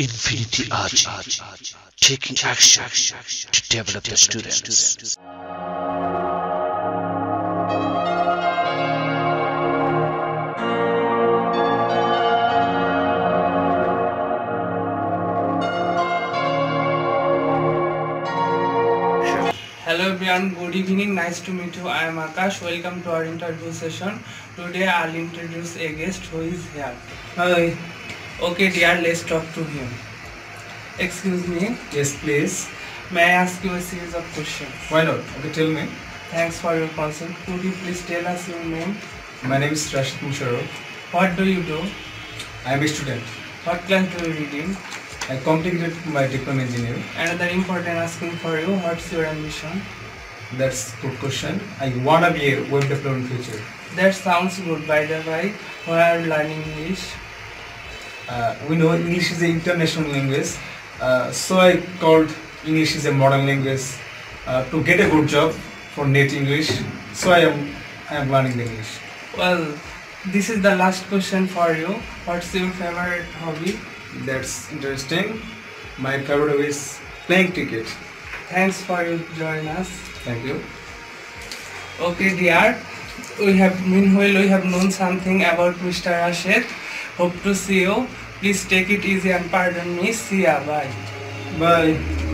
Haji, taking action to develop the students. Hello everyone, good evening. Nice to meet you. I am Akash. Welcome to our interview session. Today I'll introduce a guest who is here. Hi. Okay, dear, let's talk to him. Excuse me, Yes, please. may I ask you a series of questions? Why not? Okay, tell me. Thanks for your consent. Could you please tell us your name? My name is Rashed Musharraf. What do you do? I am a student. What class do you read in? I completed my diploma engineer. Another important asking for you, what's your ambition? That's good question. I wanna be a web developer in future. That sounds good by the way. Are you learning English? Uh, we know English is an international language, uh, so I called English is a modern language uh, to get a good job for native English. So I am I am learning English. Well, this is the last question for you. What's your favorite hobby? That's interesting. My favorite hobby is playing cricket. Thanks for you joining us. Thank you. Okay, dear. We have meanwhile we have known something about Mr. Rashed. Hope to see you. Please take it easy and pardon me. See ya. Bye. Bye.